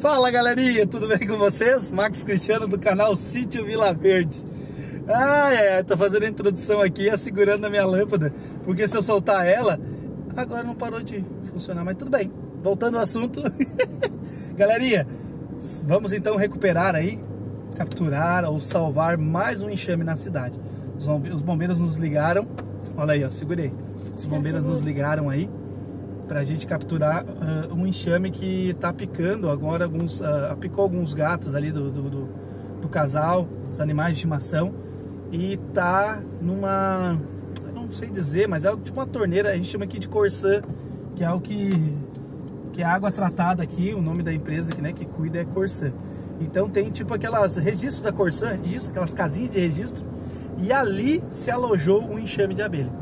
Fala galerinha, tudo bem com vocês? Marcos Cristiano do canal Sítio Vila Verde. Ah, é, tô fazendo a introdução aqui, segurando a minha lâmpada, porque se eu soltar ela, agora não parou de funcionar, mas tudo bem. Voltando ao assunto, galerinha, vamos então recuperar aí, capturar ou salvar mais um enxame na cidade. Os bombeiros nos ligaram, olha aí, ó, segurei. Os bombeiros nos ligaram aí para a gente capturar uh, um enxame que está picando agora alguns uh, picou alguns gatos ali do, do, do, do, casal, os animais de estimação e tá numa não sei dizer, mas é tipo uma torneira, a gente chama aqui de Corsã, que é o que que é água tratada aqui, o nome da empresa que né, que cuida é Corsã. Então tem tipo aquelas registros da Corsã, registro, aquelas casinhas de registro, e ali se alojou um enxame de abelha.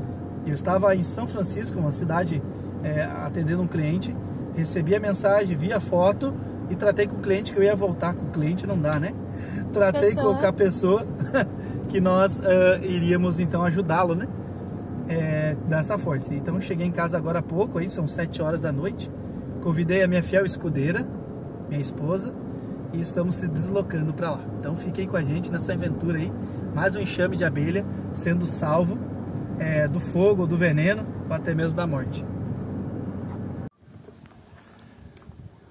Eu estava em São Francisco, uma cidade é, atendendo um cliente, recebi a mensagem, vi a foto e tratei com o cliente que eu ia voltar com o cliente, não dá, né? Tratei pessoa. com a pessoa que nós uh, iríamos então ajudá-lo, né? É, dessa força. Então cheguei em casa agora há pouco, aí são 7 horas da noite. Convidei a minha fiel escudeira, minha esposa, e estamos se deslocando para lá. Então fiquem com a gente nessa aventura aí, mais um enxame de abelha sendo salvo é, do fogo, do veneno ou até mesmo da morte.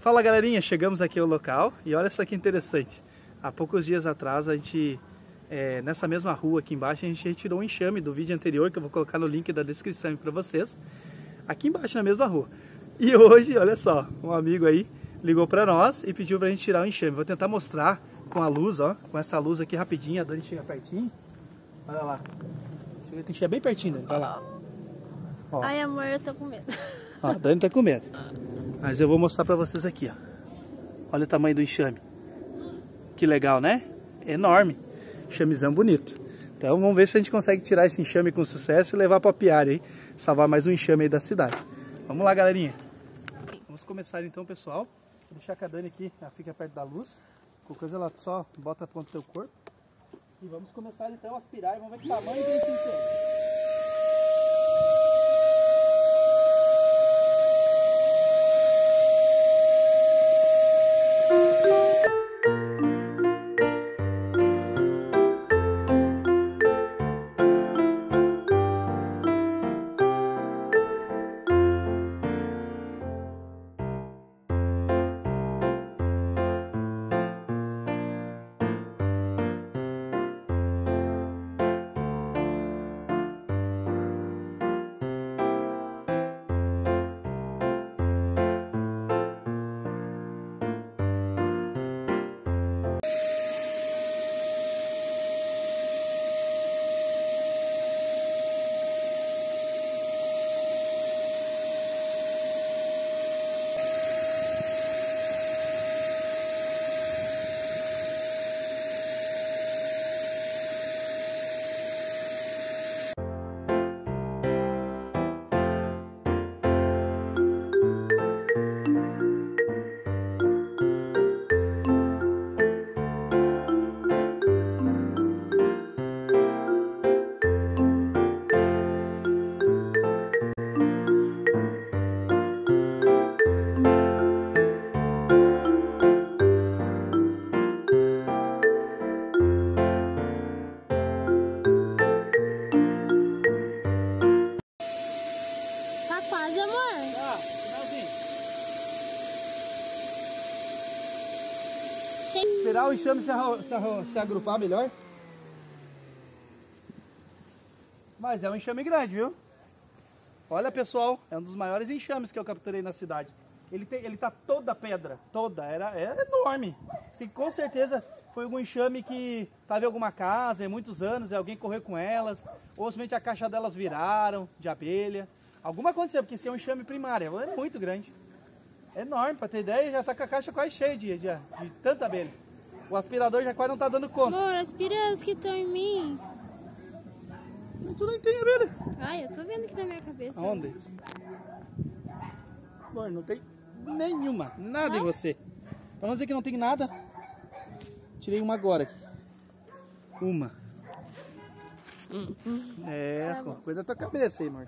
Fala galerinha, chegamos aqui ao local e olha só que interessante. Há poucos dias atrás a gente, é, nessa mesma rua aqui embaixo, a gente retirou um enxame do vídeo anterior que eu vou colocar no link da descrição para vocês. Aqui embaixo na mesma rua. E hoje, olha só, um amigo aí ligou para nós e pediu para a gente tirar o enxame. Vou tentar mostrar com a luz, ó, com essa luz aqui rapidinho. A Dani chega pertinho. Olha lá. Tem que chegar bem pertinho, Dani. Olha lá. Ó. Ai, amor, eu tô com medo. Ó, a Dani tá com medo. Mas eu vou mostrar pra vocês aqui, ó. Olha o tamanho do enxame. Que legal, né? Enorme. Enxamezão bonito. Então vamos ver se a gente consegue tirar esse enxame com sucesso e levar pra piária aí. Salvar mais um enxame aí da cidade. Vamos lá, galerinha. Vamos começar então, pessoal. Vou deixar a Dani aqui, ela fica perto da luz. Qualquer coisa ela só bota a ponta do teu corpo. E vamos começar então a aspirar e vamos ver que tamanho tem esse enxame. Se, se, se agrupar melhor. Mas é um enxame grande, viu? Olha, pessoal, é um dos maiores enxames que eu capturei na cidade. Ele, tem, ele tá toda pedra, toda, era, era enorme. Sim, com certeza foi algum enxame que estava em alguma casa há muitos anos, e alguém correu com elas, ou simplesmente a caixa delas viraram de abelha. Alguma aconteceu, porque esse é um enxame primário, é muito grande. É enorme, para ter ideia, já está com a caixa quase cheia de, de, de tanta abelha. O aspirador já quase não tá dando conta. Amor, aspira as que estão em mim. Mas tu não tem abelha. Ai, eu tô vendo aqui na minha cabeça. Aonde? Amor, não tem nenhuma. Nada em você. Vamos dizer que não tem nada. Tirei uma agora aqui. Uma. Hum, hum. É, tá coisa da tua cabeça aí, amor.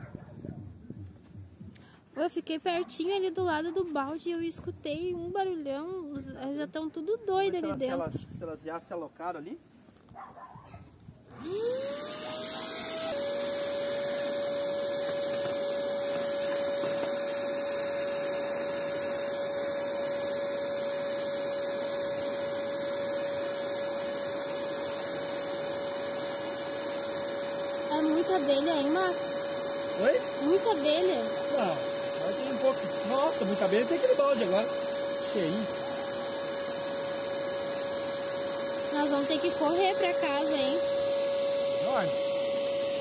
Eu fiquei pertinho ali do lado do balde e eu escutei um barulhão. os- Já estão tudo doido ali elas, dentro. se elas já se alocaram ali. É muita abelha, hein, Max? Oi? Muita abelha. Não, um pouco. Nossa, muito cabelo tem aquele balde agora. Cheinho. Nós vamos ter que correr pra casa, hein? Enorme.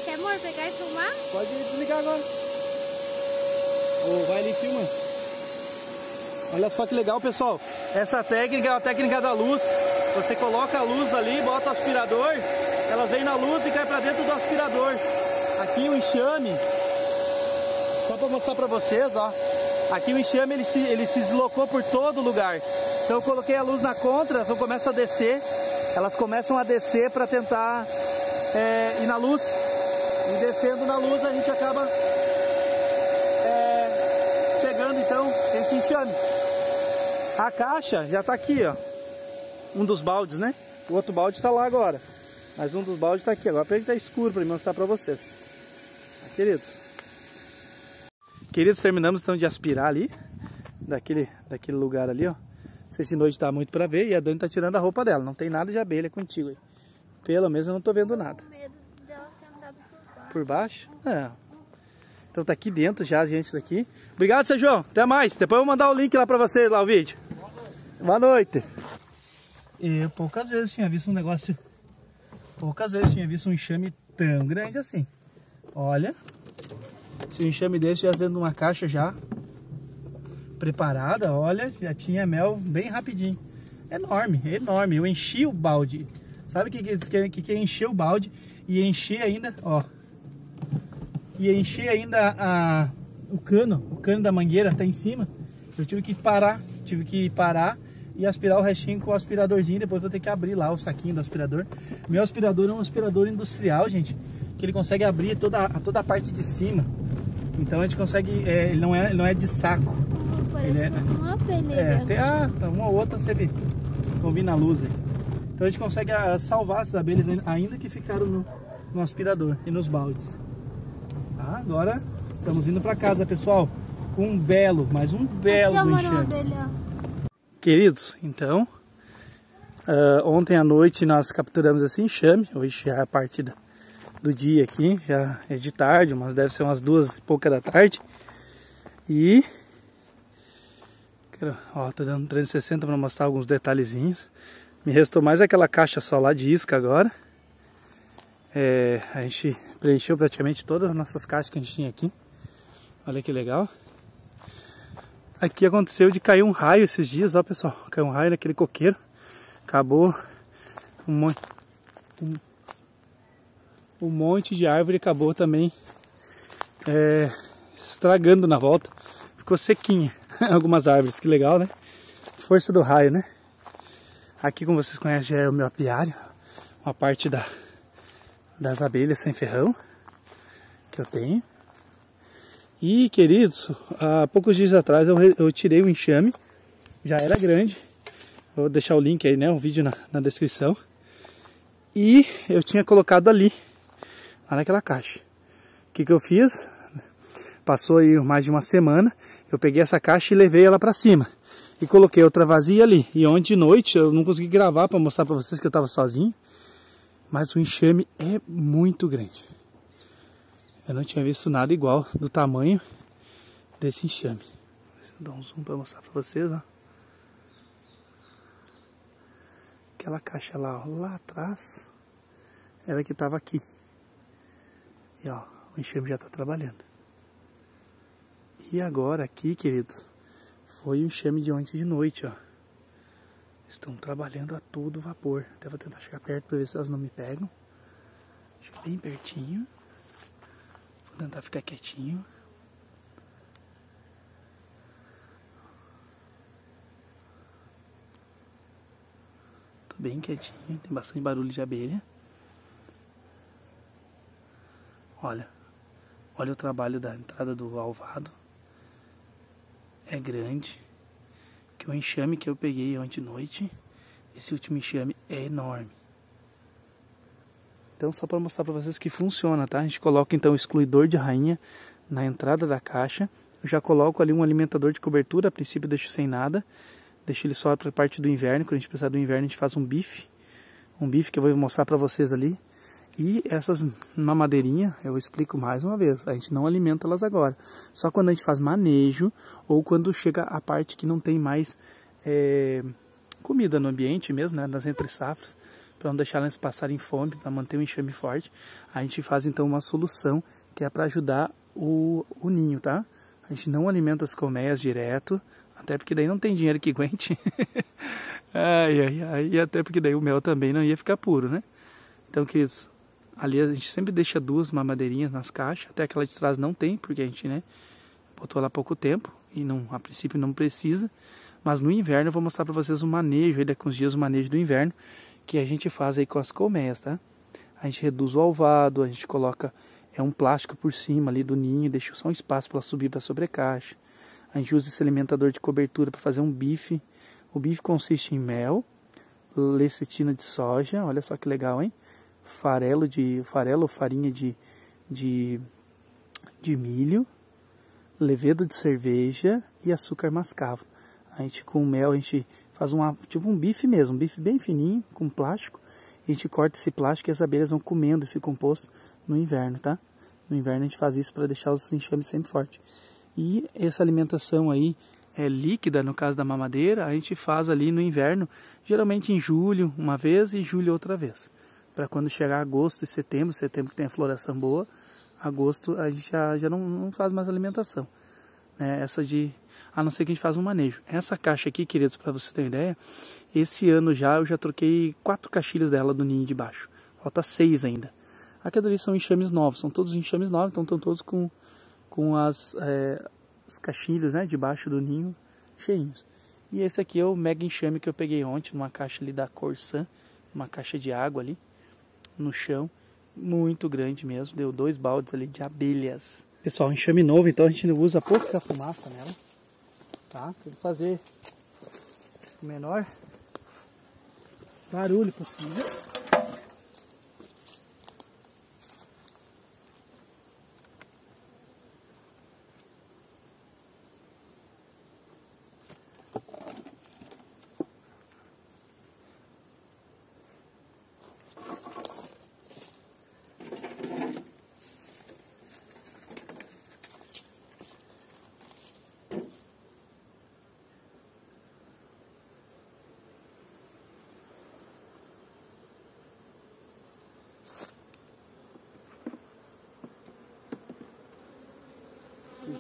Quer, amor, pegar e filmar? Pode desligar agora. Ô, vai ali filma. Olha só que legal, pessoal. Essa técnica é a técnica da luz. Você coloca a luz ali, bota o aspirador, ela vem na luz e cai pra dentro do aspirador. Aqui o enxame, só para mostrar para vocês, ó. Aqui o enxame ele se, ele se deslocou por todo lugar. Então eu coloquei a luz na contra, elas começam a descer. Elas começam a descer para tentar é, ir na luz. E descendo na luz a gente acaba é, pegando então esse enxame. A caixa já está aqui, ó. Um dos baldes, né? O outro balde está lá agora. Mas um dos baldes está aqui. Agora para ele tá escuro para mostrar para vocês. Tá, queridos. Queridos, terminamos então de aspirar ali. Daquele, daquele lugar ali, ó. Se de noite tá muito para ver. E a Dani tá tirando a roupa dela. Não tem nada de abelha contigo aí. Pelo menos eu não tô vendo nada. Com medo delas terem andado por baixo. Por baixo? É. Então tá aqui dentro já a gente daqui. Obrigado, seu João. Até mais. Depois eu vou mandar o link lá pra vocês, lá o vídeo. Boa noite. Eu poucas vezes tinha visto um negócio... Poucas vezes tinha visto um enxame tão grande assim. Olha. Se um enxame desse estivesse dentro de uma caixa já preparada, olha, já tinha mel bem rapidinho. Enorme, enorme. Eu enchi o balde. Sabe o que, que, que, que é encher o balde? E encher ainda, ó. E encher ainda a, o cano, o cano da mangueira tá em cima. Eu tive que parar, tive que parar e aspirar o restinho com o aspiradorzinho. Depois vou ter que abrir lá o saquinho do aspirador. Meu aspirador é um aspirador industrial, gente, que ele consegue abrir toda, toda a parte de cima. Então a gente consegue, é, ele não é, ele não é de saco. Parece Ele é- uma aí É, tem, ah, uma ou outra você vê, combina a luz aí. Então a gente consegue ah, salvar essas abelhas ainda que ficaram no, no aspirador e nos baldes. Tá, agora estamos indo para casa, pessoal, um belo, mas um belo uma enxame. Queridos, então, ah, ontem à noite nós capturamos esse enxame, hoje já é a parte da- do dia aqui, já é de tarde, mas deve ser umas duas e pouca da tarde. E, ó, tô dando 360 para mostrar alguns detalhezinhos. Me restou mais aquela caixa só lá de isca agora. É, a gente preencheu praticamente todas as nossas caixas que a gente tinha aqui. Olha que legal. Aqui aconteceu de cair um raio esses dias, ó pessoal. Caiu um raio naquele coqueiro. Acabou um monte, um monte de árvore acabou também é, estragando na volta. Ficou sequinha algumas árvores, que legal, né? Força do raio, né? Aqui, como vocês conhecem, já é o meu apiário. Uma parte da, das abelhas sem ferrão que eu tenho. E, queridos, há poucos dias atrás eu, eu tirei o enxame, já era grande. Vou deixar o link aí, né, o vídeo na, na descrição. E eu tinha colocado ali, lá naquela caixa. O que, que eu fiz? Passou aí mais de uma semana, eu peguei essa caixa e levei ela para cima. E coloquei outra vazia ali. E ontem de noite eu não consegui gravar para mostrar para vocês que eu estava sozinho. Mas o enxame é muito grande. Eu não tinha visto nada igual do tamanho desse enxame. Eu dar um zoom para mostrar para vocês, ó. Aquela caixa lá, ó, lá atrás, era que estava aqui. E ó, o enxame já está trabalhando. E agora aqui, queridos, foi o enxame de ontem de noite, ó. Estão trabalhando a todo vapor. Até vou tentar chegar perto para ver se elas não me pegam. Chega bem pertinho. Vou tentar ficar quietinho. Tô bem quietinho, tem bastante barulho de abelha. Olha, olha o trabalho da entrada do alvado. é grande. Que o enxame que eu peguei ontem noite, esse último enxame é enorme. Então só para mostrar para vocês que funciona, tá? A gente coloca então o excluidor de rainha na entrada da caixa. Eu já coloco ali um alimentador de cobertura, a princípio deixo sem nada. Deixo ele só para parte do inverno, quando a gente precisar do inverno a gente faz um bife. Um bife que eu vou mostrar para vocês ali. E essas mamadeirinhas, eu explico mais uma vez, a gente não alimenta elas agora. Só quando a gente faz manejo ou quando chega a parte que não tem mais é, comida no ambiente mesmo, né, nas entre safras, para não deixar elas passarem fome, para manter o enxame forte, a gente faz então uma solução que é para ajudar o, o ninho, tá? A gente não alimenta as colmeias direto, até porque daí não tem dinheiro que aguente. ai, ai, ai, e até porque daí o mel também não ia ficar puro, né? Então, queridos, Ali a gente sempre deixa duas mamadeirinhas nas caixas, até aquela de trás não tem, porque a gente, né, botou lá pouco tempo e não, a princípio não precisa. Mas no inverno eu vou mostrar para vocês o manejo, aí daqui uns dias o manejo do inverno, que a gente faz aí com as colmeias, tá? A gente reduz o alvado, a gente coloca é um plástico por cima ali do ninho, deixa só um espaço para subir para a sobrecaixa. A gente usa esse alimentador de cobertura para fazer um bife. O bife consiste em mel, lecitina de soja, olha só que legal, hein? Farelo de farelo farinha de, de, de milho, levedo de cerveja e açúcar mascavo. A gente com mel a gente faz uma tipo um bife mesmo, um bife bem fininho com plástico. A gente corta esse plástico e as abelhas vão comendo esse composto no inverno, tá? No inverno a gente faz isso para deixar os enxames sempre fortes. E essa alimentação aí é líquida, no caso da mamadeira, a gente faz ali no inverno, geralmente em julho uma vez e julho outra vez para quando chegar agosto e setembro, setembro que tem a floração boa, agosto a gente já, já não, não faz mais alimentação. Né? Essa de, a não ser que a gente faz um manejo. Essa caixa aqui, queridos, para vocês terem ideia, esse ano já eu já troquei quatro caixilhas dela do ninho de baixo. Falta seis ainda. Aqui ali são enxames novos, são todos enxames novos, então estão todos com, com as, é, as caixilhas né, de baixo do ninho cheinhos. E esse aqui é o mega enxame que eu peguei ontem, numa caixa ali da Corsan, uma caixa de água ali no chão, muito grande mesmo, deu dois baldes ali de abelhas. Pessoal, enxame novo, então a gente usa pouca fumaça nela, tá? Tem que fazer o menor barulho possível.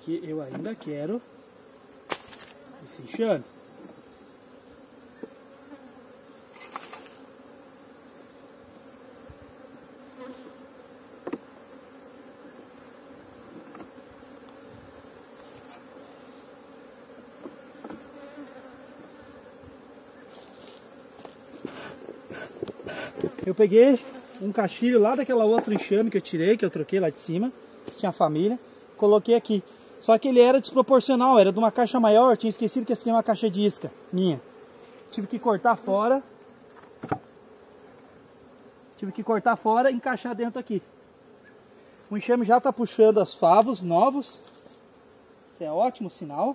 Porque eu ainda quero esse enxame. Eu peguei um cachilho lá daquela outra enxame que eu tirei, que eu troquei lá de cima, tinha família, coloquei aqui. Só que ele era desproporcional, era de uma caixa maior, tinha esquecido que essa aqui é uma caixa de isca minha. Tive que cortar fora. Tive que cortar fora e encaixar dentro aqui. O enxame já está puxando os favos novos. Isso é ótimo sinal.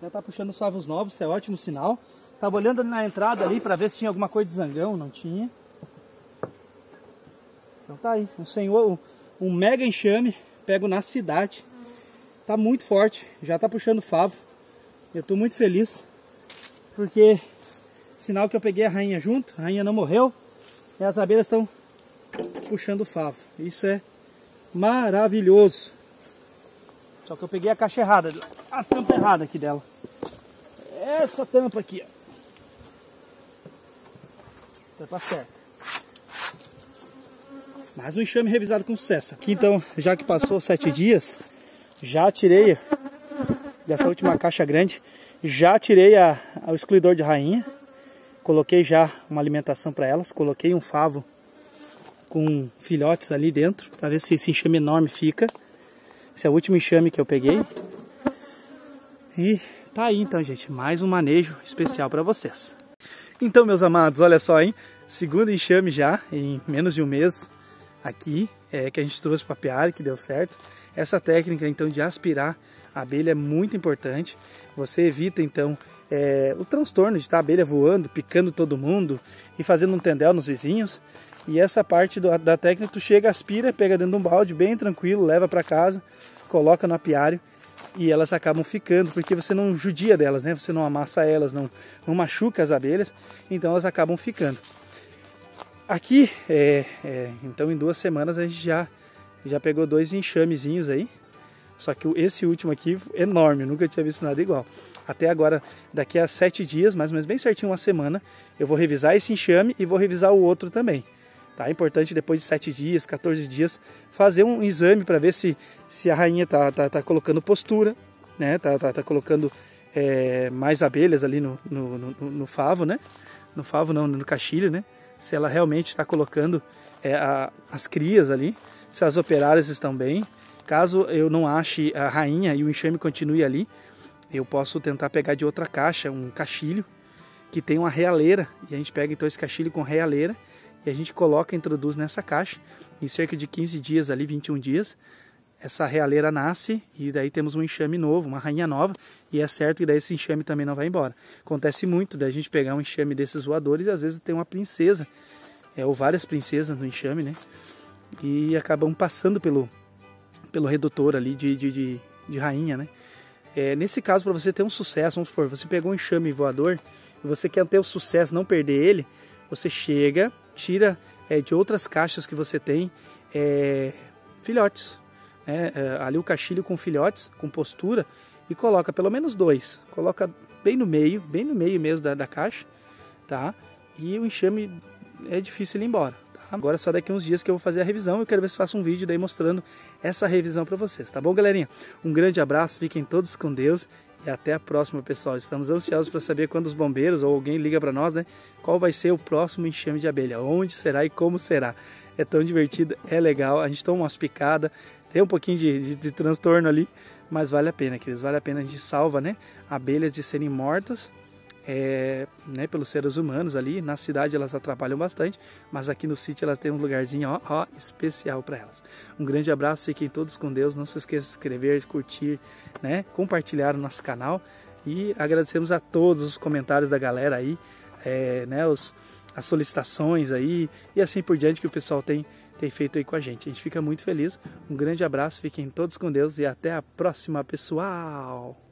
Já está puxando os favos novos, isso é ótimo sinal. Tava olhando na entrada ali para ver se tinha alguma coisa de zangão, não tinha. Então tá aí, um senhor, um, um mega enxame, pego na cidade. Tá muito forte, já tá puxando favo. Eu tô muito feliz, porque sinal que eu peguei a rainha junto, a rainha não morreu, e as abelhas estão puxando favo. Isso é maravilhoso. Só que eu peguei a caixa errada, a tampa errada aqui dela. Essa tampa aqui, ó. Tá certo. Mais um enxame revisado com sucesso. Aqui então, já que passou sete dias, já tirei dessa última caixa grande, já tirei a, a, o excluidor de rainha. Coloquei já uma alimentação para elas, coloquei um favo com filhotes ali dentro, para ver se esse enxame enorme fica. Esse é o último enxame que eu peguei. E tá aí então, gente, mais um manejo especial para vocês. Então, meus amados, olha só, hein? Segundo enxame já, em menos de um mês aqui, é, que a gente trouxe para apiário, que deu certo. Essa técnica, então, de aspirar a abelha é muito importante. Você evita, então, é, o transtorno de estar a abelha voando, picando todo mundo e fazendo um tendel nos vizinhos. E essa parte do, da técnica, tu chega, aspira, pega dentro de um balde, bem tranquilo, leva para casa, coloca no apiário e elas acabam ficando, porque você não judia delas, né? Você não amassa elas, não, não machuca as abelhas, então elas acabam ficando. Aqui, é, é, então em duas semanas a gente já, já pegou dois enxamezinhos aí, só que esse último aqui, enorme, nunca tinha visto nada igual. Até agora, daqui a sete dias, mais ou menos bem certinho, uma semana, eu vou revisar esse enxame e vou revisar o outro também. Tá? É importante depois de sete dias, 14 dias, fazer um exame para ver se, se a rainha tá, tá, tá colocando postura, né? Tá, tá, tá colocando é, mais abelhas ali no, no, no, no, favo, né? No favo não, no cachilho, né? Se ela realmente está colocando é, a, as crias ali, se as operárias estão bem, Caso eu não ache a rainha e o enxame continue ali, eu posso tentar pegar de outra caixa um cachilho que tem uma realeira. E a gente pega então esse cachilho com realeira e a gente coloca, introduz nessa caixa. Em cerca de 15 dias ali, 21 dias, essa realeira nasce e daí temos um enxame novo, uma rainha nova. E é certo que daí esse enxame também não vai embora. Acontece muito da gente pegar um enxame desses voadores e às vezes tem uma princesa, é, ou várias princesas no enxame, né? E acabam passando pelo, pelo redutor ali de, de, de, de rainha, né? É, nesse caso, para você ter um sucesso, vamos supor, você pegou um enxame voador e você quer ter o sucesso, não perder ele, você chega, tira é, de outras caixas que você tem é, filhotes. Né? É, ali o cachilho com filhotes, com postura, e coloca pelo menos dois. Coloca bem no meio, bem no meio mesmo da, da caixa, tá? E o enxame é difícil ir embora. Agora só daqui uns dias que eu vou fazer a revisão. Eu quero ver se faço um vídeo daí mostrando essa revisão para vocês, tá bom, galerinha? Um grande abraço, fiquem todos com Deus e até a próxima, pessoal. Estamos ansiosos para saber quando os bombeiros ou alguém liga para nós, né? Qual vai ser o próximo enxame de abelha, onde será e como será. É tão divertido, é legal, a gente toma umas picadas, tem um pouquinho de, de, de transtorno ali, mas vale a pena, queridos, vale a pena, a gente salva, né? Abelhas de serem mortas é, né, pelos seres humanos ali. Na cidade elas atrapalham bastante, mas aqui no sítio elas têm um lugarzinho ó, ó, especial para elas. Um grande abraço, fiquem todos com Deus. Não se esqueça de se inscrever, curtir, né, compartilhar o nosso canal. E agradecemos a todos os comentários da galera aí, é, né, os, as solicitações aí e assim por diante que o pessoal tem, tem feito aí com a gente. A gente fica muito feliz. Um grande abraço, fiquem todos com Deus e até a próxima, pessoal!